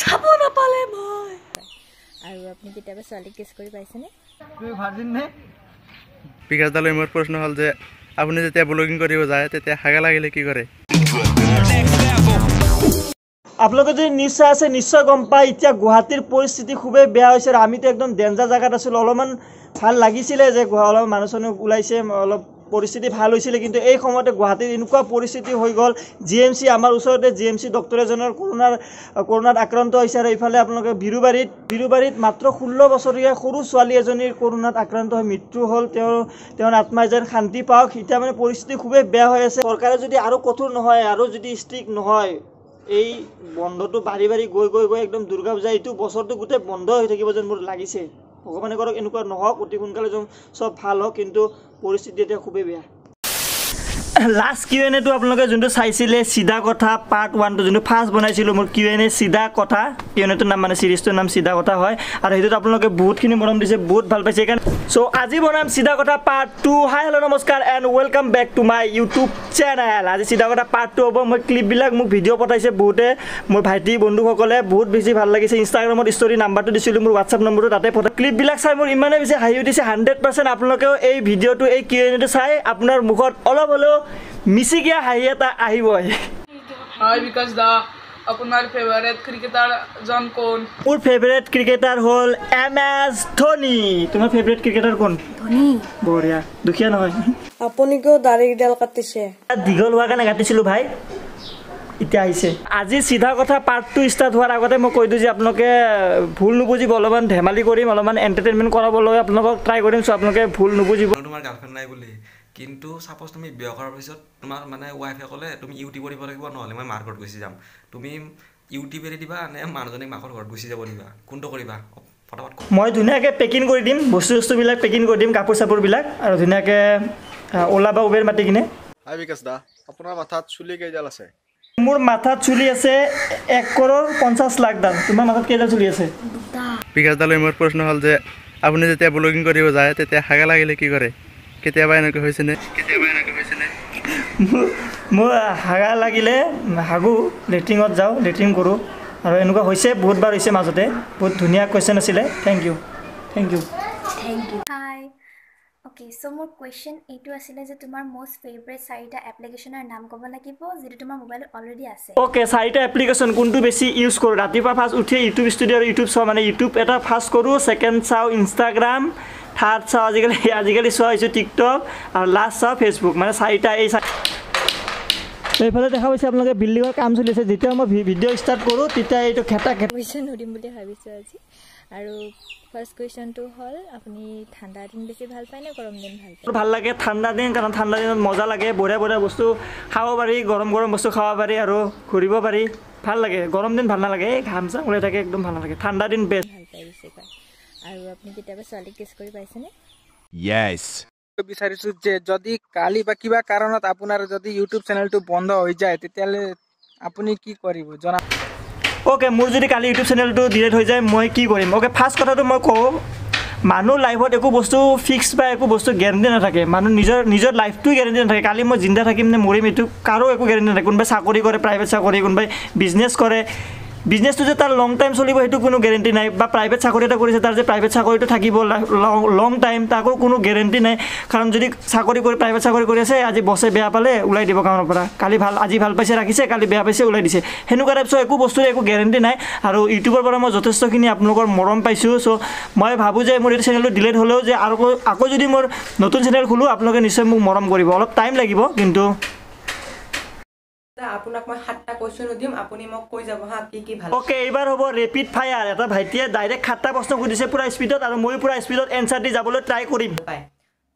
চাব নাপালে মই। আৰু আপুনি কেতিয়াবা ছোৱালীক কিছ কৰি পাইছেনে? বিকাশ দালৈ মোৰ প্ৰশ্ন হ'ল যে আপুনি যেতিয়া ব্লগিং কৰিব যায় তেতিয়া হাগা লাগিলে কি কৰে? আপোনালোকে যদি নিশ্চয় আছে নিশ্চয় গম পায় এতিয়া গুৱাহাটীৰ পৰিস্থিতি খুবেই বেয়া হৈছে আৰু আমিতো একদম ডেঞ্জাৰ জেগাত আছিলোঁ। অলপমান ভাল লাগিছিলে যে অলপ মানুহ চানুহ ওলাইছে অলপ পৰিস্থিতি ভাল হৈছিলে কিন্তু এই সময়তে গুৱাহাটীত এনেকুৱা পৰিস্থিতি হৈ গ'ল জি এম চি আমাৰ ওচৰতে জি এম চি ডক্টৰ এজনৰ কৰোণাৰ কৰোণাত আক্ৰান্ত হৈছে আৰু ইফালে আপোনালোকে বিৰুবাৰীত বিৰুবাৰীত মাত্ৰ ষোল্ল বছৰীয়া সৰু ছোৱালী এজনীৰ কৰোণাত আক্ৰান্ত হৈ মৃত্যু হ'ল তেওঁৰ তেওঁৰ আত্মাই যেন শান্তি পাওক এতিয়া মানে পৰিস্থিতি খুবেই বেয়া হৈ আছে। চৰকাৰে যদি আৰু কঠোৰ নহয় আৰু যদি ষ্ট্ৰিক্ট নহয় এই বন্ধটো বাঢ়ি বাঢ়ি গৈ গৈ গৈ একদম দুৰ্গা পূজা এইটো বছৰটো গোটেই বন্ধ হৈ থাকিব যেন মোৰ লাগিছে। ভগৱানে কৰক এনেকুৱা নহওক অতি সোনকালে চব ভাল হওক কিন্তু পৰিস্থিতি এতিয়া খুবেই বেয়া। লাষ্ট কিউ এন এটো আপোনালোকে যোনটো চাইছিলে চিধা কথা পাৰ্ট ওৱানটো যোনটো ফাৰ্ষ্ট বনাইছিলোঁ মোৰ কিউ এন চিধা কথা কিউ এন এটোৰ নাম মানে চিৰিজটোৰ নাম চিধা কথা হয়। আৰু সেইটোত আপোনালোকে বহুতখিনি মৰম দিছে বহুত ভাল পাইছে। সেইকাৰণে চ' আজি বনাম চিধা কথা পাৰ্ট টু হাই হেল্ল' নমস্কাৰ and welcome back to my YouTube channel আজি চিধা কথা পাৰ্ট টু হ'ব। মই ক্লিপবিলাক মোক ভিডিঅ' পঠাইছে বহুতে। মোৰ ভাইটি বন্ধুসকলে বহুত বেছি ভাল লাগিছে। ইনষ্টাগ্ৰামত ষ্টৰি নাম্বাৰটো দিছিলোঁ মোৰ হোৱাটছআপ নম্বৰটো তাতে পঠাই ক্লিপবিলাক চাই মোৰ ইমানেই বেছি হাঁহি উঠিছে। হাণ্ড্ৰেড পাৰ্চেণ্ট আপোনালোকেও এই ভিডিঅ'টো এই কিউ এন এটো চাই আপোনাৰ মুখত অলপ হ'লেও মিচিকীয়া হাঁহি এটা আহিবই হয় বিকাশ দা আপোনাৰ ফেভাৰেট ক্ৰিকেটাৰ জন কোন মোৰ ফেভৰেট ক্ৰিকেটাৰ হ'ল এম এছ ধোনী তোমাৰ ফেভৰেট ক্ৰিকেটাৰ কোন ধনী বঢ়িয়া দুখীয়া নহয় আপুনি কিয় দাড়িকেইডাল কাটিছে দীঘল হোৱাৰ কাৰণে কাটিছিলোঁ ভাই এতিয়া আহিছে আজি চিধা কথা পাৰ্ট টু ষ্টাৰ্ট হোৱাৰ আগতে মই কৈ দিওঁ যে আপোনালোকে ভুল নুবুজিব অলপমান ধেমালি কৰিম অলপমান এণ্টাৰটেইনমেণ্ট কৰাবলৈ আপোনালোকক ট্ৰাই কৰিম চ' আপোনালোকে ভুল নুবুজিব তোমাৰ গাৰ্লফ্ৰেণ্ড নাই বুলি কিন্তু চাপ'জ তুমি বিয়া কৰাৰ পিছত তোমাৰ মানে ৱাইফে ক'লে তুমি ইউটিউব দিব লাগিব নহ'লে মই মাৰ ঘৰত গুচি যাম। তুমি ইউটিউব এৰি দিবা নে মানুহজনীক মাকৰ ঘৰত গুচি যাব দিবা কোনটো কৰিবা? ফটাফট। মই ধুনীয়াকৈ পেকিং কৰি দিম বস্তু চস্তুবিলাক পেকিং কৰি দিম কাপোৰ চাপোৰবিলাক আৰু ধুনীয়াকৈ অ'লা বা উবেৰ মাতি কিনে। হাই বিকাশ দা আপোনাৰ মাথাত চুলি কেইডাল আছে? মোৰ মাথাত চুলি আছে এক কৰোৰ পঞ্চাছ লাখ দাম। তোমাৰ মাথাত কেইডাল চুলি আছে? বিকাশ দালৈ মোৰ প্ৰশ্ন হ'ল যে আপুনি যেতিয়া ব্লগিং কৰিব যায় তেতিয়া হাগা লাগিলে কি কৰে? কেতিয়াবা এনেকৈ হৈছেনে? কেতিয়াবা এনেকৈ হৈছেনে? মোৰ- মোৰ হাগা লাগিলে হাগো লেট্ৰিঙত যাওঁ লেট্ৰিন কৰোঁ। আৰু এনেকুৱা হৈছে বহুতবাৰ হৈছে মাজতে। বহুত ধুনীয়া কুৱেশ্যন আছিলে। Thank you thank you thank you hi okay so' মোৰ কুৱেশ্যন এইটো আছিলে যে তোমাৰ মষ্ট ফেভৰেট চাৰিটা এপ্লিকেশ্যনৰ নাম ক'ব লাগিব যিটো তোমাৰ মোবাইলত অলৰেডি আছে। অ'কে চাৰিটা এপ্লিকেশ্যন কোনটো বেছি ইউজ কৰোঁ? ৰাতিপুৱা ফাৰ্ষ্ট উঠি ইউটিউব ষ্টুডিঅ' আৰু ইউটিউব চাওঁ মানে ইউটিউব এটা ফাৰ্ষ্ট কৰোঁ ছেকেণ্ড চাওঁ ইনষ্টাগ্ৰাম থাৰ্ড চাওঁ আজিকালি আজিকালি চোৱা হৈছোঁ টিকটক আৰু লাষ্ট চাওঁ ফেচবুক মানে চাৰিটা এই চাৰি এইফালে দেখা পাইছে আপোনালোকে বিল্ডিঙৰ কাম চলি আছে। যেতিয়া মই ভিডিঅ' ষ্টাৰ্ট কৰোঁ তেতিয়া এইটো খেটা খেটা কুৱেশ্যন সুধিম বুলি ভাবিছোঁ আজি। আৰু ফাৰ্ষ্ট কুৱেশ্যনটো হ'ল আপুনি ঠাণ্ডা দিন বেছি ভাল পায় নে গৰম দিন ভাল পায়? ভাল লাগে ঠাণ্ডা দিন কাৰণ ঠাণ্ডা দিনত মজা লাগে। বঢ়িয়া বঢ়িয়া বস্তু খাব পাৰি গৰম গৰম বস্তু খাব পাৰি আৰু ঘূৰিব পাৰি। ভাল লাগে গৰম দিন ভাল নালাগে। এই ঘাম চাম ওলাই থাকে একদম ভাল নালাগে। ঠাণ্ডা দিন বেষ্ট ভাল পায় বেছিকৈ। আৰু আপুনি কেতিয়াবা ছোৱালীক কিছ কৰি পাইছেনে? বিচাৰিছো যে যদি কালি বা কিবা কাৰণত আপোনাৰ যদি ইউটিউব চেনেলটো বন্ধ হৈ যায় তেতিয়াহ'লে আপুনি কি কৰিব? জনা অ'কে মোৰ যদি কালি ইউটিউব চেনেলটো ডিলেট হৈ যায় মই কি কৰিম? অ'কে ফাৰ্ষ্ট কথাটো মই কওঁ মানুহ লাইফত একো বস্তু ফিক্স বা একো বস্তু গেৰেণ্টি নাথাকে। মানুহ নিজৰ নিজৰ লাইফটো গেৰেণ্টি নাথাকে। কালি মই জিন্দা থাকিম নে মৰিম এইটো কাৰো একো গেৰেণ্টি নাথাকে। কোনোবাই চাকৰি কৰে প্ৰাইভেট চাকৰি কোনোবাই বিজনেছ কৰে। বিজনেছটো যে তাৰ লং টাইম চলিব সেইটো কোনো গেৰেণ্টি নাই। বা প্ৰাইভেট চাকৰি এটা কৰিছে তাৰ যে প্ৰাইভেট চাকৰিটো থাকিব লং টাইম তাকো কোনো গেৰেণ্টি নাই। কাৰণ যদি চাকৰি কৰি প্ৰাইভেট চাকৰি কৰি আছে আজি বছে বেয়া পালে ওলাই দিব কামৰ পৰা। কালি ভাল আজি ভাল পাইছে ৰাখিছে কালি বেয়া পাইছে ওলাই দিছে। সেনেকুৱা টাইপ চ' একো বস্তুৰে একো গেৰেণ্টি নাই। আৰু ইউটিউবৰ পৰা মই যথেষ্টখিনি আপোনালোকৰ মৰম পাইছোঁ চ' মই ভাবোঁ যে মোৰ এইটো চেনেলটো ডিলেট হ'লেও যে আৰু আকৌ যদি মোৰ নতুন চেনেল খোলোঁ আপোনালোকে নিশ্চয় মোক মৰম কৰিব। অলপ টাইম লাগিব কিন্তু আপোনাক মই সাতটা কুৱেশ্যন সুধিম আপুনি মোক কৈ যাব হা কি কি ভাল। অ'কে এইবাৰ হ'ব ৰেপিড ফায়াৰ এটা ভাইটিয়ে ডাইৰেক্ট সাতটা প্ৰশ্ন সুধিছে পূৰা স্পীডত আৰু ময়ো পূৰা স্পীডত এনচাৰ দি যাবলৈ ট্ৰাই কৰিম। পায়।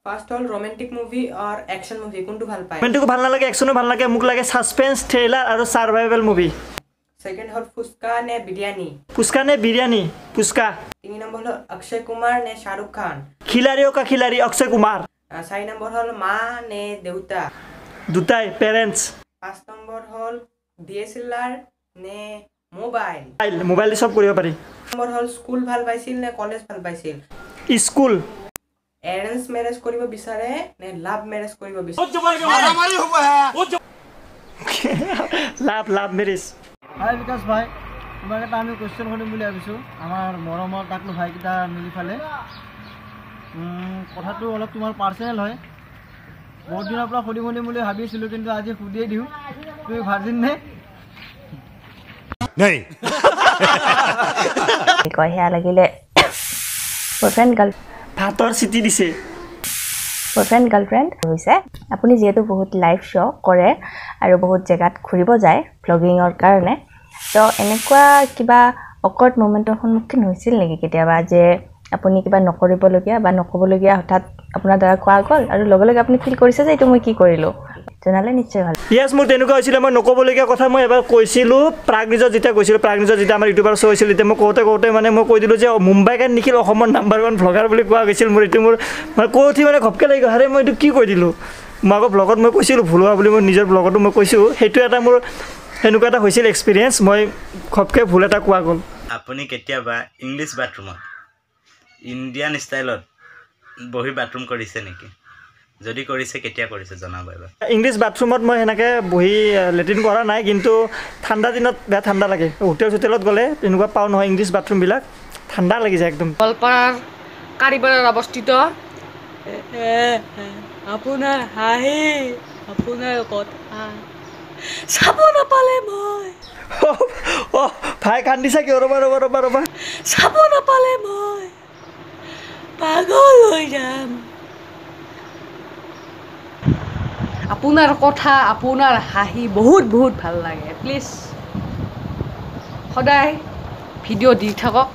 ফাৰ্ষ্ট হ'ল romantic movie or action movie কোনটো ভাল পায়? কমেণ্টটো ভাল নালাগে একশ্যনো ভাল লাগে মোক লাগে ছাছপেঞ্চ থ্ৰিলাৰ আৰু ছাৰ্ভাইভেল মুভি ছেকেণ্ড হ'ল ফুচকা নে বিৰিয়ানী? ফুচকা নে বিৰিয়ানী? ফুচকা। তিনি নম্বৰ হ'ল অক্ষয় কুমাৰ নে শ্বাহৰুখ খান খিলাৰী অকা খিলাৰী অক্ষয় কুমাৰ। চাৰি নম্বৰ হ'ল মা নে দেউতা? দুটাই পেৰেণ্টছ পাঁচ নম্বৰ হ'ল ডি এছ এল আৰ নে মোবাইল? মোবাইল মোবাইল দি চব কৰিব পাৰি। নম্বৰ হ'ল স্কুল ভাল পাইছিল নে কলেজ ভাল পাইছিল? স্কুল। এৰেঞ্জ মেৰেজ কৰিব বিচাৰে নে লাভ মেৰেজ কৰিব বিচাৰে? লাভ লাভ মেৰিজ। হাই বিকাশ ভাই তোমাক এটা আমি কুৱেশ্যন সুধিম বুলি ভাবিছোঁ। আমাৰ মৰমৰ তাকলো ভাইকেইটা মিলি ফালে। কথাটো অলপ তোমাৰ পাৰ্চনেল হয়। বহুত দিনৰ পৰা সুধিম সুধিম বুলি ভাবিছিলোঁ কিন্তু আজি সুধিয়ে দিওঁ। তুমি ভাৰ্জিন নে? কয় সেয়া লাগিলে বয়ফ্ৰেণ্ড গাৰ্ল ভাতৰ চিটি দিছে। বয়ফ্ৰেণ্ড গাৰ্লফ্ৰেণ্ড হৈছে। আপুনি যিহেতু বহুত লাইভ শ্ব' কৰে আৰু বহুত জেগাত ঘূৰিব যায় ভ্লগিঙৰ কাৰণে। তো এনেকুৱা কিবা অকৰ্ড মুমেণ্টৰ সন্মুখীন হৈছিল নেকি কেতিয়াবা যে আপুনি কিবা নকৰিবলগীয়া বা নক'বলগীয়া হঠাৎ আপোনাৰ দ্বাৰা কোৱা গ'ল আৰু লগে লগে আপুনি ফিল কৰিছে যে এইটো মই কি কৰিলোঁ। জনালে নিশ্চয় ভাল। য়েছ মোৰ তেনেকুৱা হৈছিলে মই নক'বলগীয়া কথা মই এবাৰ কৈছিলোঁ প্ৰাগনিজত যেতিয়া গৈছিলোঁ প্ৰাগনিজত যেতিয়া আমাৰ ইউটিউবাৰ শ্ব' হৈছিল তেতিয়া মই কওঁতে কওঁতে মানে মই কৈ দিলোঁ যে মুম্বাই গান নিখিল অসমৰ নাম্বাৰ ওৱান ভ্লগাৰ বুলি কোৱা গৈছিল মোৰ এইটো মোৰ মানে কৈ উঠি মানে ঘপকৈ লাগি গ'ল আৰে মই এইটো কি কৈ দিলোঁ? মই আকৌ ব্লগত মই কৈছিলোঁ ভুল হোৱা বুলি মই নিজৰ ব্লগতো মই কৈছোঁ সেইটো এটা মোৰ সেনেকুৱা এটা হৈছিল এক্সপিৰিয়েঞ্চ মই ঘপকৈ ভুল এটা কোৱা গ'ল। আপুনি কেতিয়াবা ইংলিছ বাথৰুমত ইণ্ডিয়ান ষ্টাইলত বহি বাথৰুম কৰিছে নেকি? যদি কৰিছে কেতিয়া কৰিছে জনাব এবাৰ। ইংলিছ বাথৰুমত মই সেনেকৈ বহি লেট্ৰিন কৰা নাই কিন্তু ঠাণ্ডা দিনত বেয়া ঠাণ্ডা লাগে। হোটেল চোটেলত গ'লে তেনেকুৱা পাওঁ নহয় ইংলিছ বাথৰুমবিলাক ঠাণ্ডা লাগি যায় একদম। গোৱালপাৰাৰ কাৰিবাৰত অৱস্থিত। আপোনাৰ হাঁহি আপোনাৰ কথা চাব নাপালে মই। ভাই কান্দিছা কিয়? ৰ'বা ৰ'বা ৰ'বা ৰ'বা। চাব নাপালে মই। পাগল হৈ যাম। আপোনাৰ কথা আপোনাৰ হাঁহি বহুত বহুত ভাল লাগে। প্লিজ সদায় ভিডিঅ' দি থাকক।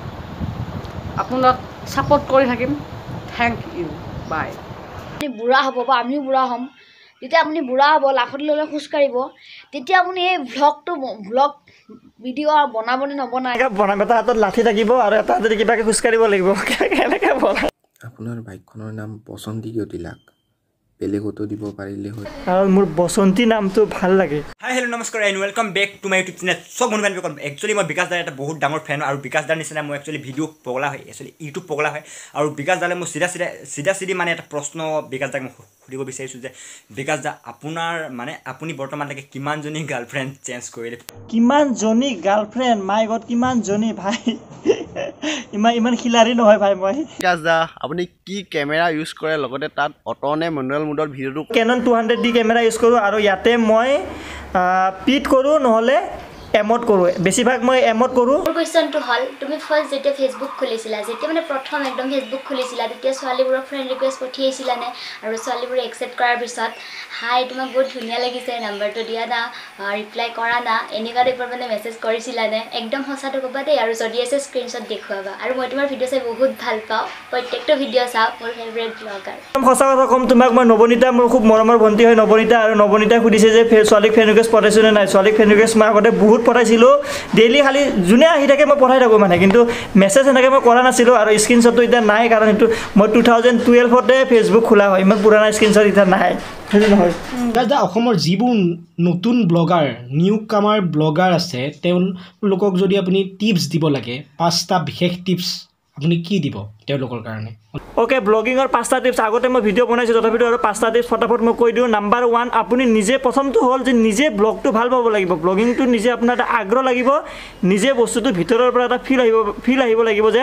আপোনাক ছাপৰ্ট কৰি থাকিম। থেংক ইউ বাই আপুনি বুঢ়া হ'ব বা আমিও বুঢ়া হ'ম। যেতিয়া আপুনি বুঢ়া হ'ব লাখত ল'লে খোজকাঢ়িব তেতিয়া আপুনি এই ভ্লগটো ভ্লগ ভিডিঅ' বনাব নে নবনাই। এনেকৈ বনাম এটা হাতত লাঠি থাকিব আৰু এটা হাতত কিবাকৈ খোজকাঢ়িব লাগিব। কেনেকৈ বনাম? আপোনাৰ বাইকখনৰ নাম বসন্তী কিয় দিলাক বেলেগতো দিব পাৰিলে হয় আৰু মোৰ বসন্তী নামটো ভাল লাগে। হাই হেল্ল' নমস্কাৰ and welcome back to my YouTube channel চব মনোবান বেকন একচুৱেলি মই বিকাশ দাৰ এটা বহুত ডাঙৰ ফেন আৰু বিকাশ দাৰ নিচিনা মই একচুৱেলি ভিডিঅ' পগলা হয়। একচুৱেলি ইউটিউব পগলা হয়। আৰু বিকাশ দালে মই চিধা চিধা চিধা চিধি মানে এটা প্ৰশ্ন বিকাশ দাক মই সুধিব বিচাৰিছোঁ যে বিকাশ দা আপোনাৰ মানে আপুনি বৰ্তমানলৈকে কিমানজনী গাৰ্লফ্ৰেণ্ড চেঞ্জ কৰিলে? কিমানজনী গাৰ্লফ্ৰেণ্ড? মাই গড কিমানজনী ভাই? ইমান ইমান খিলাৰী নহয় ভাই মই। বিকাশ দা আপুনি কি কেমেৰা ইউজ কৰে লগতে তাত অট' নে মেনুৱেল মুডত ভিডিঅ'টো Canon two hundred D camera use কৰোঁ আৰু ইয়াতে মই পিট কৰোঁ নহ'লে এমত কৰোঁ। বেছিভাগ মই এমত কৰোঁ। মোৰ কুৱেশ্যনটো হ'ল তুমি ফাৰ্ষ্ট যেতিয়া ফেচবুক খুলিছিলা যেতিয়া মানে প্ৰথম একদম ফেচবুক খুলিছিলা তেতিয়া ছোৱালীবোৰক ফ্ৰেণ্ড ৰিকুৱেষ্ট পঠিয়াইছিলানে আৰু ছোৱালীবোৰে একচেপ্ট কৰাৰ পিছত হাই তোমাক বহুত ধুনীয়া লাগিছে নাম্বাৰটো দিয়া না ৰিপ্লাই কৰা না এনেকুৱা টাইপৰ মানে মেছেজ কৰিছিলানে একদম সঁচাটো ক'বা দেই আৰু যদি আছে স্ক্ৰীণশ্বট দেখুৱাবা। আৰু মই তোমাৰ ভিডিঅ' চাই বহুত ভাল পাওঁ। প্ৰত্যেকটো ভিডিঅ' চাওঁ মোৰ ফেভৰেট ব্লগাৰ একদম সঁচা কথা ক'ম তোমাক মই নৱনীতা মোৰ খুব মৰমৰ ভণ্টি হয় নৱনীতা আৰু নৱনীতাই সুধিছে যে ছোৱালীক ফ্ৰেণ্ড ৰিকুৱেষ্ট পঠাইছোঁ নে নাই? ছোৱালীক ফ্ৰেণ্ড ৰিকুৱেষ্ট মই আগতে বহুত পঠাইছিলোঁ ডেইলি খালি যোনে আহি থাকে মই পঠাই থাকোঁ মানে কিন্তু মেছেজ সেনেকৈ মই কৰা নাছিলোঁ আৰু স্ক্ৰীণশ্বটটো এতিয়া নাই কাৰণ সেইটো মই টু থাউজেণ্ড টুৱেলভতে ফেচবুক খোলা হয় ইমান পুৰণা স্ক্ৰীণশ্বট এতিয়া নাই। সেইটো নহয় দাদা অসমৰ যিবোৰ নতুন ব্লগাৰ নিউ কামাৰ ব্লগাৰ আছে তেওঁলোকক যদি আপুনি টিপছ দিব লাগে পাঁচটা বিশেষ টিপছ আপুনি কি দিব তেওঁলোকৰ কাৰণে? অ'কে ব্লগিঙৰ পাঁচটা টিপছ আগতে মই ভিডিঅ' বনাইছোঁ তথাপিতো আৰু পাঁচটা টিপছ ফটাফট মই কৈ দিওঁ। নাম্বাৰ ওৱান আপুনি নিজে প্ৰথমটো হ'ল যে নিজে ব্লগটো ভাল পাব লাগিব। ব্লগিংটো নিজে আপোনাৰ এটা আগ্ৰহ লাগিব। নিজে বস্তুটো ভিতৰৰ পৰা এটা ফিল আহিব ফিল আহিব লাগিব যে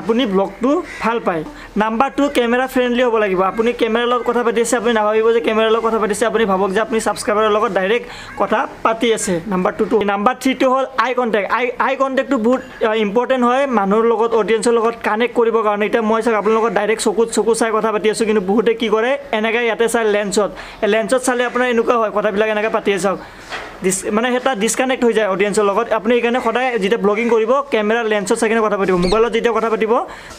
আপুনি ব্লগটো ভাল পায়। নাম্বাৰ টু কেমেৰা ফ্ৰেণ্ডলি হ'ব লাগিব। আপুনি কেমেৰাৰ লগত কথা পাতি আছে আপুনি নাভাবিব যে কেমেৰাৰ লগত কথা পাতিছে আপুনি ভাবক যে আপুনি ছাবস্ক্ৰাইবাৰৰ লগত ডাইৰেক্ট কথা পাতি আছে। নাম্বাৰ টুটো নাম্বাৰ থ্ৰীটো হ'ল আই কণ্টেক্ট আই আই কণ্টেক্টটো বহুত ইম্পৰ্টেণ্ট হয় মানুহৰ লগত অডিয়েঞ্চৰ লগত কানেক্ট কৰিবৰ কাৰণে। এতিয়া মই চাওক আপোনাৰ লগত ডাইৰেক্ট চকুত চকু চাই কথা পাতি আছোঁ কিন্তু বহুতে কি কৰে এনেকৈ ইয়াতে চাই লেন্সত লেন্সত চালে আপোনাৰ এনেকুৱা হয় কথাবিলাক এনেকৈ পাতি আছে চাওক। ডিছ মানে এটা ডিছকানেক্ট হৈ যায় অডিয়েঞ্চৰ লগত। আপুনি সেইকাৰণে সদায় যেতিয়া ব্লগিং কৰিব কেমেৰা লেন্সত কিনে কথা পাতিব মোবাইলত যেতিয়া কথা পাতিব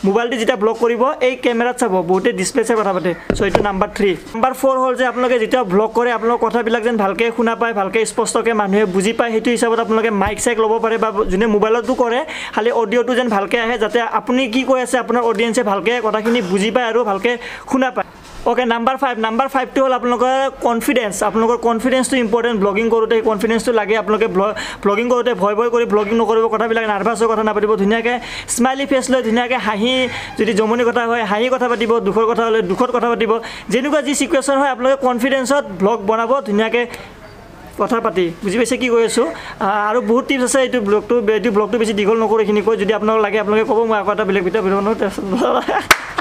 মোবাইলটো যেতিয়া ব্লগ কৰিব এই কেমেৰাত চাব বহুতে চাই কথা পাতে। চ' এইটো নাম্বাৰ থ্ৰী নাম্বাৰ ফ'ৰ হ'ল যে আপোনালোকে যেতিয়া ব্লগ কৰে আপোনালোকৰ কথাবিলাক যেন ভালকৈ শুনা পায় ভালকৈ স্পষ্টকৈ মানুহে বুজি পায় সেইটো হিচাপত আপোনালোকে মাইক চাইক ল'ব পাৰে বা যোনে মোবাইলতো কৰে খালি অডিঅ'টো যেন ভালকৈ আহে যাতে আপুনি কি কৈ আছে আপোনাৰ অডিয়েঞ্চে ভালকৈ কথাখিনি বুজি পায় আৰু ভালকৈ শুনা পায়। অ'কে নাম্বাৰ ফাইভ নাম্বাৰ ফাইভটো হ'ল আপোনালোকৰ কনফিডেঞ্চ আপোনালোকৰ কনফিডেঞ্চটো ইম্পৰ্টেণ্ট ব্লগিং কৰোঁতে সেই কনফিডেঞ্চটো লাগে আপোনালোকে ব্ল ব্লগিং কৰোঁতে ভয় ভয় কৰি ব্লগিং নকৰিব কথাবিলাক নাৰ্ভাছ হৈ কথা নাপাতিব ধুনীয়াকৈ স্মাইলি ফেচ লৈ ধুনীয়াকৈ হাঁহি যদি জমনি কথা হয় হাঁহি কথা পাতিব দুখৰ কথা হ'লে দুখত কথা পাতিব। যেনেকুৱা যি চিটুৱেশ্যন হয় আপোনালোকে কনফিডেঞ্চত ব্লগ বনাব ধুনীয়াকৈ কথা পাতি। বুজি পাইছে কি কৈ আছোঁ? আৰু বহুত টিপছ আছে এইটো ব্লগটো এইটো ব্লগটো বেছি দীঘল নকৰোঁ এইখিনি কৈ যদি আপোনালোক লাগে আপোনালোকে ক'ব মই আকৌ এটা বেলেগ বনাওঁ তাৰপিছত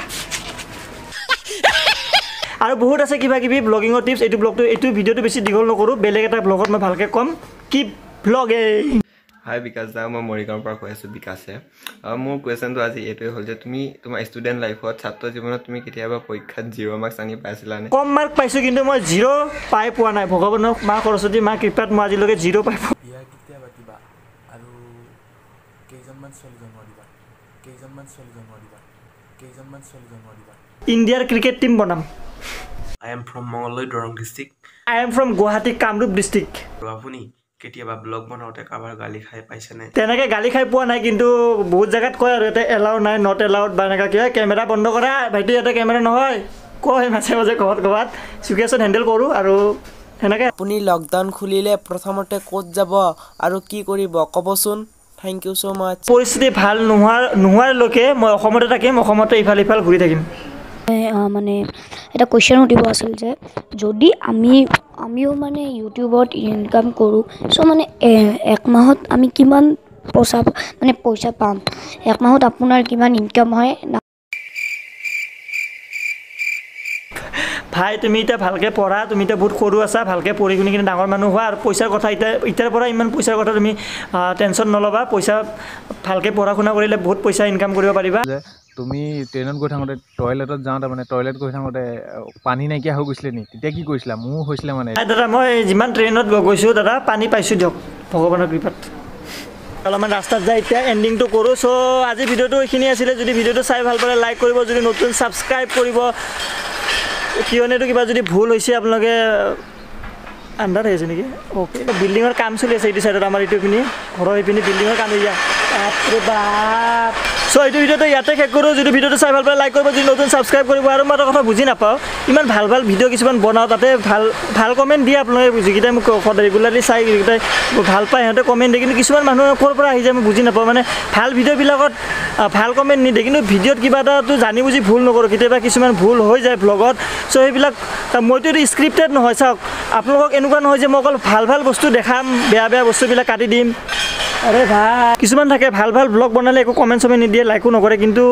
আৰু বহুত আছে কিবা কিবি ব্লগিঙৰ টিপছ এইটো ব্লগটো এইটো ভিডিঅ'টো বেছি দীঘল নকৰোঁ। বেলেগ এটা ব্লগত মই ভালকৈ ক'ম। কি ব্লগিং হাই বিকাশ দা মই মৰিগাঁৱৰ পৰা কৈ আছোঁ বিকাশে। আহ, মোৰ কুৱেশ্যনটো আজি এইটোৱে হ'ল যে তুমি তোমাৰ ষ্টুডেণ্ট লাইফত ছাত্ৰ জীৱনত তুমি কেতিয়াবা পৰীক্ষাত জিৰ' মাৰ্কছ আনি পাইছিলানে কম মাৰ্ক পাইছোঁ কিন্তু মই জিৰ' পাই পোৱা নাই। ভগৱানৰ মা সৰস্বতী মা কৃপাত মই আজিলৈকে জিৰ' পাই পোৱা বিয়া কেতিয়া পাতিবা আৰু কেইজনমান ছোৱালী জন্ম দিবা? কেইজনমান ছোৱালী জন্ম দিবা? কেইজনমান ছোৱালী জন্ম দিবা? ইণ্ডিয়াৰ ক্ৰিকেট টীম বনাম। I am from Mangaldai Darrang district I am from Guwahati Kamrup district আপুনি কেতিয়াবা ব্লগ বনাওঁতে কাৰোবাৰ গালি খাই পাইছেনে? তেনেকৈ গালি খাই পোৱা নাই কিন্তু বহুত জেগাত কয় আৰু ইয়াতে এলাউ নাই নট এলাউড বা এনেকুৱা কিবা কেমেৰা বন্ধ কৰা ভাইটি ইয়াতে কেমেৰা নহয়। কয় মাজে মাজে ক'ৰবাত ক'ৰবাত চিটুৱেশ্যন হেণ্ডেল কৰোঁ আৰু সেনেকৈ। আপুনি লকডাউন খুলিলে প্ৰথমতে ক'ত যাব আৰু কি কৰিব? ক'বচোন। থেংক ইউ ছ' মাছ পৰিস্থিতি ভাল নোহোৱাৰ নোহোৱালৈকে মই অসমতে থাকিম অসমতে ইফাল সিফাল ঘূৰি থাকিম। মানে এটা কুৱেশ্যন সুধিব আছিল যে যদি আমি আমিও মানে ইউটিউবত ইনকাম কৰোঁ চ' মানে এ- এক মাহত আমি কিমান পইচা মানে পইচা পাম? এক মাহত আপোনাৰ কিমান ইনকাম হয়? ভাই তুমি এতিয়া ভালকৈ পঢ়া তুমি এতিয়া বহুত সৰু আছা ভালকৈ পঢ়ি শুনি কিনে ডাঙৰ মানুহ হোৱা আৰু পইচাৰ কথা এতিয়া এতিয়াৰ পৰা ইমান পইচাৰ কথা তুমি টেনশ্যন নল'বা পইচা ভালকৈ পঢ়া শুনা কৰিলে বহুত পইচা ইনকাম কৰিব পাৰিবা। তুমি ট্ৰেইনত গৈ থাকোঁতে টয়লেটত যাওঁতে মানে টয়লেট গৈ থাকোঁতে পানী নাইকিয়া হৈ গৈছিলে নি? তেতিয়া কি কৰিছিলা? মোৰো হৈছিলে মানে। দাদা মই যিমান ট্ৰেইনত গৈছোঁ দাদা পানী পাইছোঁ দিয়ক ভগৱানৰ কৃপাত। অলপমান ৰাস্তাত যাই এতিয়া এণ্ডিংটো কৰোঁ। চ' আজি ভিডিঅ'টো এইখিনি আছিলে। যদি ভিডিঅ'টো চাই ভাল পালে লাইক কৰিব। যদি নতুন ছাবস্ক্ৰাইব কৰিব কিয়নেতো কিবা যদি ভুল হৈছে আপোনালোকে আণ্ডাৰ হৈ আছে নেকি? অ'কে বিল্ডিঙৰ কাম চলি আছে এইটো চাইডত আমাৰ এইটো পিনি। ঘৰৰ এইপিনি বিল্ডিঙৰ কাম হৈ যায়। বাপ! চ' এইটো ভিডিঅ'টো ইয়াতে শেষ কৰোঁ। যদি ভিডিঅ'টো চাই ভাল পালে লাইক কৰিব যদি নতুন ছাবস্ক্ৰাইব কৰিব আৰু মই এটা কথা বুজি নাপাওঁ ইমান ভাল ভাল ভিডিঅ' কিছুমান বনাওঁ তাতে ভাল ভাল কমেণ্ট দিয়ে আপোনালোকে। যিকেইটাই মোক ৰেগুলাৰলি চাই যিকেইটাই ভাল পায় সিহঁতে কমেণ্ট দিয়ে। কিন্তু কিছুমান মানুহ ক'ৰ পৰা আহি যায় মই বুজি নাপাওঁ। মানে ভাল ভিডিঅ'বিলাকত ভাল কমেণ্ট নিদিয়ে। কিন্তু ভিডিঅ'ত কিবা এটাতো জানি বুজি ভুল নকৰোঁ। কেতিয়াবা কিছুমান ভুল হৈ যায় ভ্লগত চ' সেইবিলাক মইতো এইটো স্ক্ৰিপ্টেড নহয় চাওক। আপোনালোকক এনেকুৱা নহয় যে মই অকল ভাল ভাল বস্তু দেখাম বেয়া বেয়া বস্তুবিলাক কাটি দিম। আৰে ভাই কিছুমান থাকে ভাল ভাল ব্লগ বনালে একো কমেণ্ট চমেণ্ট নিদিয়ে লাইকো নকৰে কিন্তু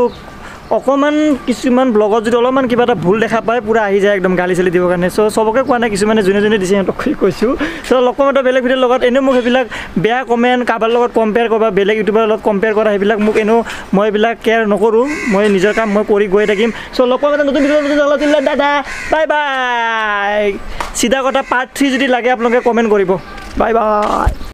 অকণমান কিছুমান ব্লগত যদি অলপমান কিবা এটা ভুল দেখা পায় পূৰা আহি যায় একদম গালি চালি দিবৰ কাৰণে। চ' চবকে কোৱা নাই কিছুমানে যোনে যোনে দিছে সিহঁতক কৈছোঁ। চ' অকণমান এটা বেলেগ ভিডিঅ'ৰ লগত। এনেও মোক সেইবিলাক বেয়া কমেণ্ট কাৰোবাৰ লগত কম্পেয়াৰ কৰা বেলেগ ইউটিউবাৰৰ লগত কম্পেয়াৰ কৰা সেইবিলাক মোক এনেও মই এইবিলাক কেয়াৰ নকৰোঁ। মই নিজৰ কাম মই কৰি গৈ থাকিম। চ' পাম এটা নতুন ভিডিঅ' অলপ দাদা বাই বাই চিধা কথা পাৰ্ট থ্ৰী যদি লাগে আপোনালোকে কমেণ্ট কৰিব। বাই বাই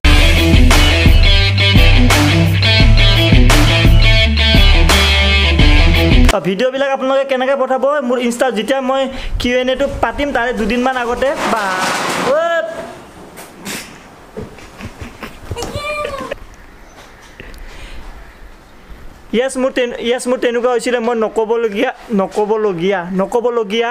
ভিডিঅ'বিলাক আপোনালোকে কেনেকৈ পঠাব মোৰ ইনষ্টাত যেতিয়া মই কিউ এন এটো পাতিম তাৰে দুদিনমান আগতে বা! য়েছ মোৰ য়েছ মোৰ তেনেকুৱা হৈছিলে মই নক'বলগীয়া নক'বলগীয়া নক'বলগীয়া